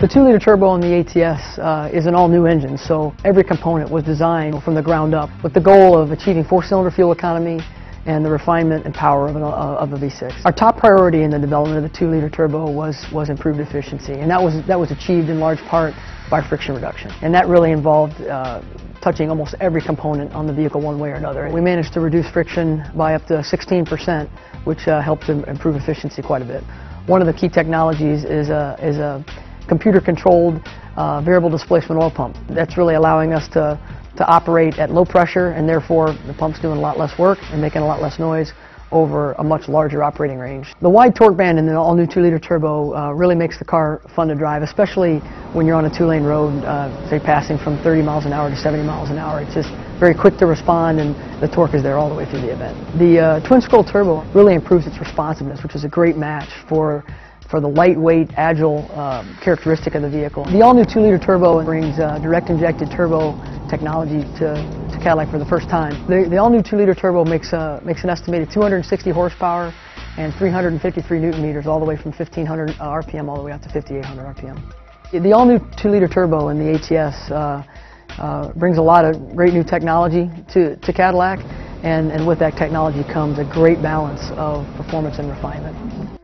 The 2-liter turbo in the ATS uh, is an all-new engine, so every component was designed from the ground up with the goal of achieving four-cylinder fuel economy and the refinement and power of, an, uh, of a V6. Our top priority in the development of the 2-liter turbo was, was improved efficiency, and that was, that was achieved in large part by friction reduction. And that really involved uh, touching almost every component on the vehicle one way or another. We managed to reduce friction by up to 16%, which uh, helped improve efficiency quite a bit. One of the key technologies is a, is a computer-controlled uh, variable displacement oil pump. That's really allowing us to, to operate at low pressure and therefore the pump's doing a lot less work and making a lot less noise over a much larger operating range. The wide torque band in the all-new 2-liter turbo uh, really makes the car fun to drive, especially when you're on a two-lane road, uh, say passing from 30 miles an hour to 70 miles an hour. It's just very quick to respond and the torque is there all the way through the event. The uh, twin-scroll turbo really improves its responsiveness, which is a great match for for the lightweight, agile um, characteristic of the vehicle. The all-new 2-liter turbo brings uh, direct injected turbo technology to, to Cadillac for the first time. The, the all-new 2-liter turbo makes, uh, makes an estimated 260 horsepower and 353 newton meters all the way from 1500 uh, RPM all the way up to 5800 RPM. The all-new 2-liter turbo in the ATS uh, uh, brings a lot of great new technology to, to Cadillac and, and with that technology comes a great balance of performance and refinement.